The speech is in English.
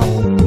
now.